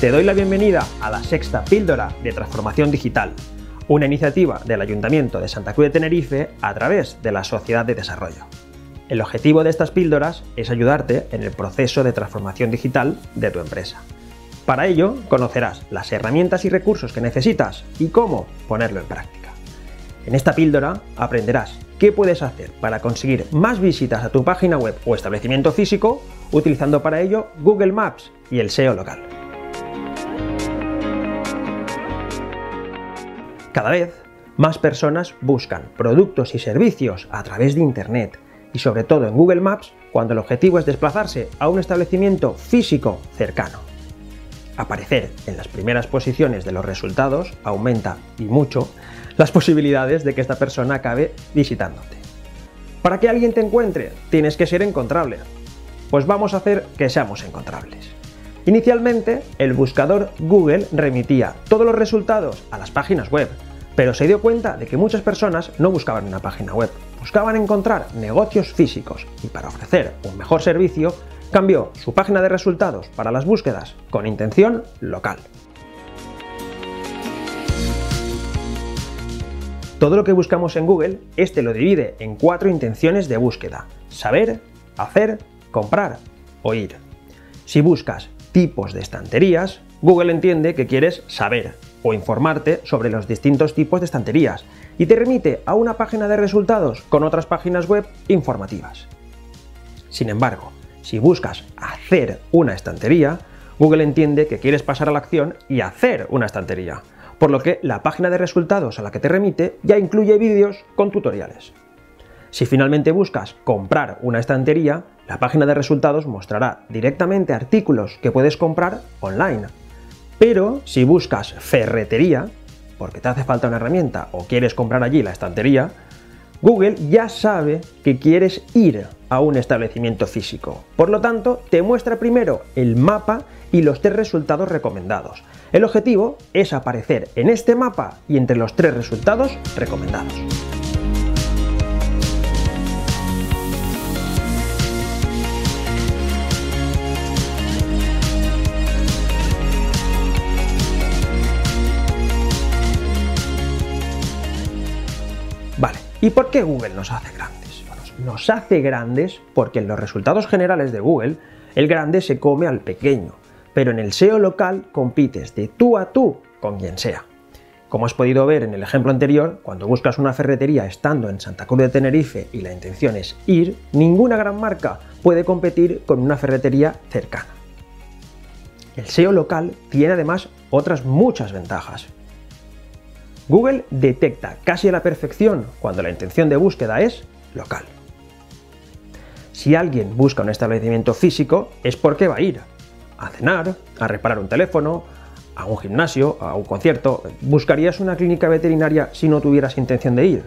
Te doy la bienvenida a la sexta píldora de transformación digital, una iniciativa del Ayuntamiento de Santa Cruz de Tenerife a través de la Sociedad de Desarrollo. El objetivo de estas píldoras es ayudarte en el proceso de transformación digital de tu empresa. Para ello, conocerás las herramientas y recursos que necesitas y cómo ponerlo en práctica. En esta píldora aprenderás qué puedes hacer para conseguir más visitas a tu página web o establecimiento físico utilizando para ello Google Maps y el SEO local. Cada vez más personas buscan productos y servicios a través de Internet y sobre todo en Google Maps cuando el objetivo es desplazarse a un establecimiento físico cercano. Aparecer en las primeras posiciones de los resultados aumenta y mucho las posibilidades de que esta persona acabe visitándote. Para que alguien te encuentre, tienes que ser encontrable. Pues vamos a hacer que seamos encontrables. Inicialmente, el buscador Google remitía todos los resultados a las páginas web, pero se dio cuenta de que muchas personas no buscaban una página web, buscaban encontrar negocios físicos y para ofrecer un mejor servicio, cambió su página de resultados para las búsquedas con intención local. Todo lo que buscamos en Google, este lo divide en cuatro intenciones de búsqueda. Saber, hacer, comprar o ir. Si buscas tipos de estanterías, Google entiende que quieres saber o informarte sobre los distintos tipos de estanterías y te remite a una página de resultados con otras páginas web informativas. Sin embargo, si buscas hacer una estantería, Google entiende que quieres pasar a la acción y hacer una estantería, por lo que la página de resultados a la que te remite ya incluye vídeos con tutoriales. Si finalmente buscas comprar una estantería, la página de resultados mostrará directamente artículos que puedes comprar online. Pero si buscas ferretería, porque te hace falta una herramienta o quieres comprar allí la estantería, Google ya sabe que quieres ir a un establecimiento físico. Por lo tanto, te muestra primero el mapa y los tres resultados recomendados. El objetivo es aparecer en este mapa y entre los tres resultados recomendados. ¿Y por qué Google nos hace grandes? Nos hace grandes porque en los resultados generales de Google el grande se come al pequeño, pero en el SEO local compites de tú a tú con quien sea. Como has podido ver en el ejemplo anterior, cuando buscas una ferretería estando en Santa Cruz de Tenerife y la intención es ir, ninguna gran marca puede competir con una ferretería cercana. El SEO local tiene además otras muchas ventajas. Google detecta casi a la perfección cuando la intención de búsqueda es local. Si alguien busca un establecimiento físico es porque va a ir a cenar, a reparar un teléfono, a un gimnasio, a un concierto. ¿Buscarías una clínica veterinaria si no tuvieras intención de ir?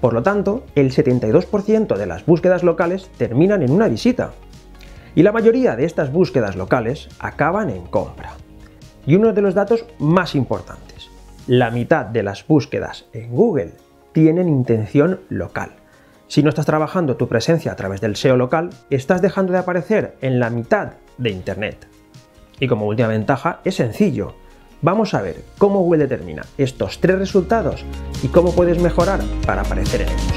Por lo tanto, el 72% de las búsquedas locales terminan en una visita. Y la mayoría de estas búsquedas locales acaban en compra. Y uno de los datos más importantes, la mitad de las búsquedas en Google tienen intención local. Si no estás trabajando tu presencia a través del SEO local, estás dejando de aparecer en la mitad de Internet. Y como última ventaja, es sencillo. Vamos a ver cómo Google determina estos tres resultados y cómo puedes mejorar para aparecer en ellos.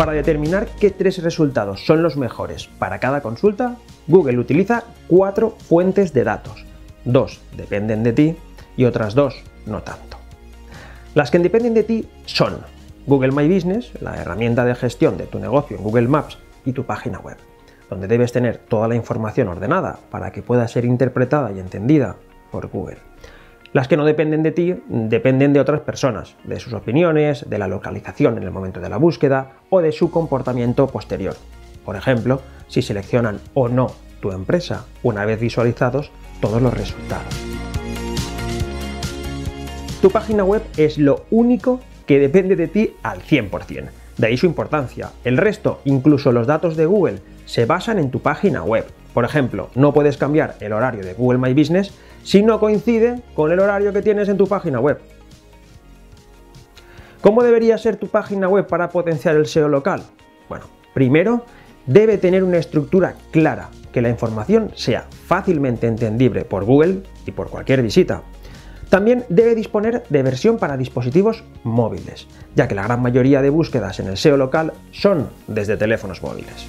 Para determinar qué tres resultados son los mejores para cada consulta, Google utiliza cuatro fuentes de datos. Dos dependen de ti y otras dos no tanto. Las que dependen de ti son Google My Business, la herramienta de gestión de tu negocio en Google Maps y tu página web, donde debes tener toda la información ordenada para que pueda ser interpretada y entendida por Google. Las que no dependen de ti dependen de otras personas, de sus opiniones, de la localización en el momento de la búsqueda o de su comportamiento posterior. Por ejemplo, si seleccionan o no tu empresa una vez visualizados todos los resultados. Tu página web es lo único que depende de ti al 100%. De ahí su importancia. El resto, incluso los datos de Google, se basan en tu página web. Por ejemplo, no puedes cambiar el horario de Google My Business si no coincide con el horario que tienes en tu página web. ¿Cómo debería ser tu página web para potenciar el SEO local? Bueno, primero debe tener una estructura clara, que la información sea fácilmente entendible por Google y por cualquier visita. También debe disponer de versión para dispositivos móviles, ya que la gran mayoría de búsquedas en el SEO local son desde teléfonos móviles.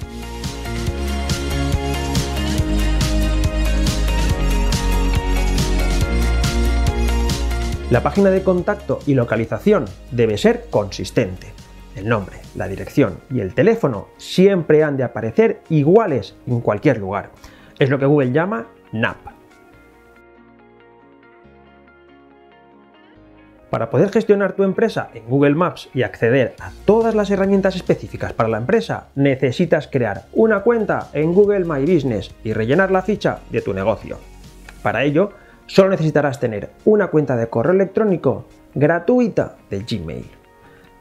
La página de contacto y localización debe ser consistente. El nombre, la dirección y el teléfono siempre han de aparecer iguales en cualquier lugar. Es lo que Google llama NAP. Para poder gestionar tu empresa en Google Maps y acceder a todas las herramientas específicas para la empresa, necesitas crear una cuenta en Google My Business y rellenar la ficha de tu negocio. Para ello, solo necesitarás tener una cuenta de correo electrónico gratuita de Gmail.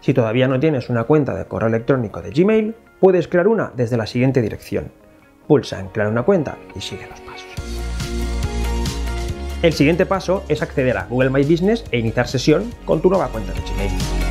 Si todavía no tienes una cuenta de correo electrónico de Gmail, puedes crear una desde la siguiente dirección. Pulsa en crear una cuenta y sigue los pasos. El siguiente paso es acceder a Google My Business e iniciar sesión con tu nueva cuenta de Gmail.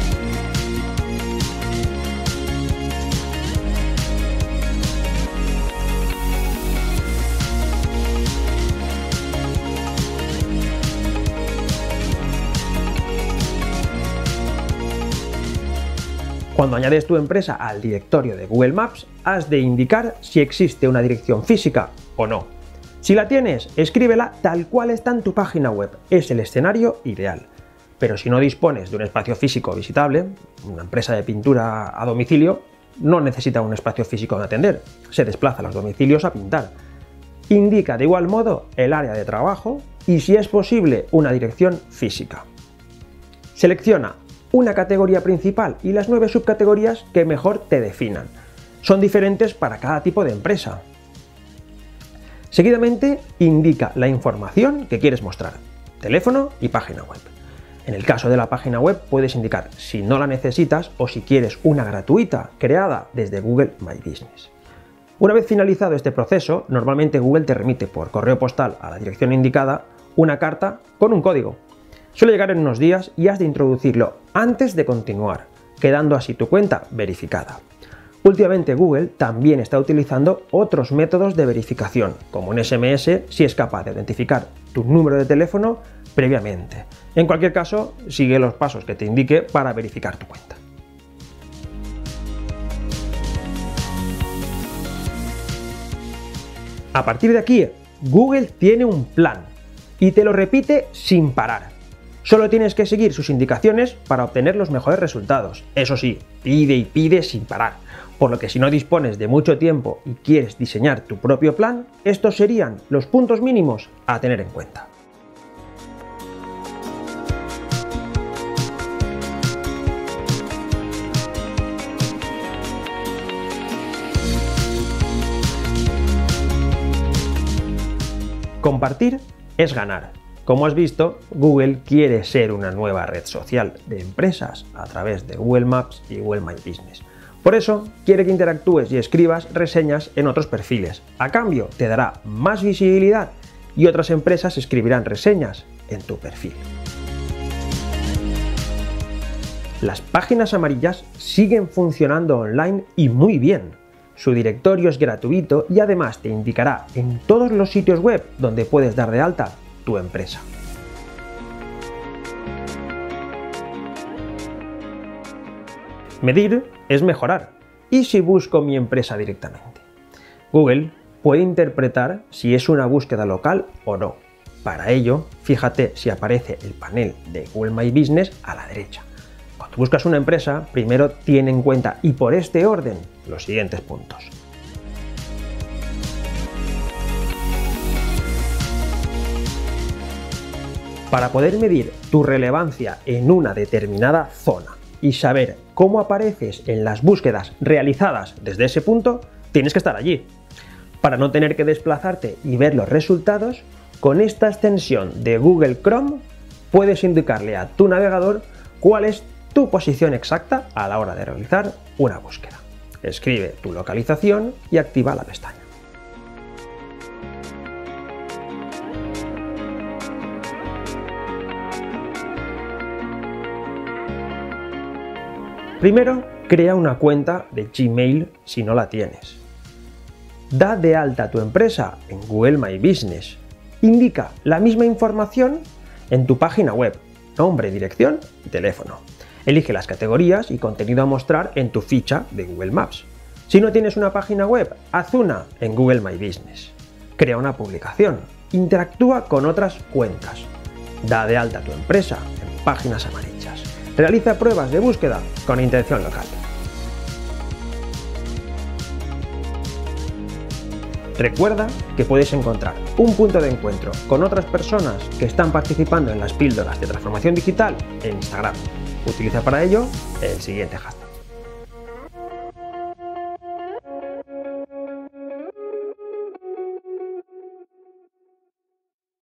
Cuando añades tu empresa al directorio de Google Maps, has de indicar si existe una dirección física o no. Si la tienes, escríbela tal cual está en tu página web. Es el escenario ideal. Pero si no dispones de un espacio físico visitable, una empresa de pintura a domicilio no necesita un espacio físico de atender, se desplaza a los domicilios a pintar. Indica de igual modo el área de trabajo y si es posible una dirección física. Selecciona una categoría principal y las nueve subcategorías que mejor te definan. Son diferentes para cada tipo de empresa. Seguidamente, indica la información que quieres mostrar, teléfono y página web. En el caso de la página web puedes indicar si no la necesitas o si quieres una gratuita creada desde Google My Business. Una vez finalizado este proceso, normalmente Google te remite por correo postal a la dirección indicada una carta con un código Suele llegar en unos días y has de introducirlo antes de continuar, quedando así tu cuenta verificada. Últimamente Google también está utilizando otros métodos de verificación, como un SMS si es capaz de identificar tu número de teléfono previamente. En cualquier caso, sigue los pasos que te indique para verificar tu cuenta. A partir de aquí, Google tiene un plan y te lo repite sin parar. Solo tienes que seguir sus indicaciones para obtener los mejores resultados. Eso sí, pide y pide sin parar. Por lo que si no dispones de mucho tiempo y quieres diseñar tu propio plan, estos serían los puntos mínimos a tener en cuenta. Compartir es ganar como has visto, Google quiere ser una nueva red social de empresas a través de Google Maps y Google My Business. Por eso, quiere que interactúes y escribas reseñas en otros perfiles. A cambio, te dará más visibilidad y otras empresas escribirán reseñas en tu perfil. Las páginas amarillas siguen funcionando online y muy bien. Su directorio es gratuito y además te indicará en todos los sitios web donde puedes dar de alta empresa. Medir es mejorar. ¿Y si busco mi empresa directamente? Google puede interpretar si es una búsqueda local o no. Para ello, fíjate si aparece el panel de Google My Business a la derecha. Cuando buscas una empresa, primero tiene en cuenta y por este orden los siguientes puntos. Para poder medir tu relevancia en una determinada zona y saber cómo apareces en las búsquedas realizadas desde ese punto, tienes que estar allí. Para no tener que desplazarte y ver los resultados, con esta extensión de Google Chrome puedes indicarle a tu navegador cuál es tu posición exacta a la hora de realizar una búsqueda. Escribe tu localización y activa la pestaña. Primero, crea una cuenta de Gmail si no la tienes. Da de alta tu empresa en Google My Business. Indica la misma información en tu página web, nombre, dirección y teléfono. Elige las categorías y contenido a mostrar en tu ficha de Google Maps. Si no tienes una página web, haz una en Google My Business. Crea una publicación. Interactúa con otras cuentas. Da de alta tu empresa en páginas amarillas. Realiza pruebas de búsqueda con intención local. Recuerda que puedes encontrar un punto de encuentro con otras personas que están participando en las píldoras de transformación digital en Instagram. Utiliza para ello el siguiente hashtag.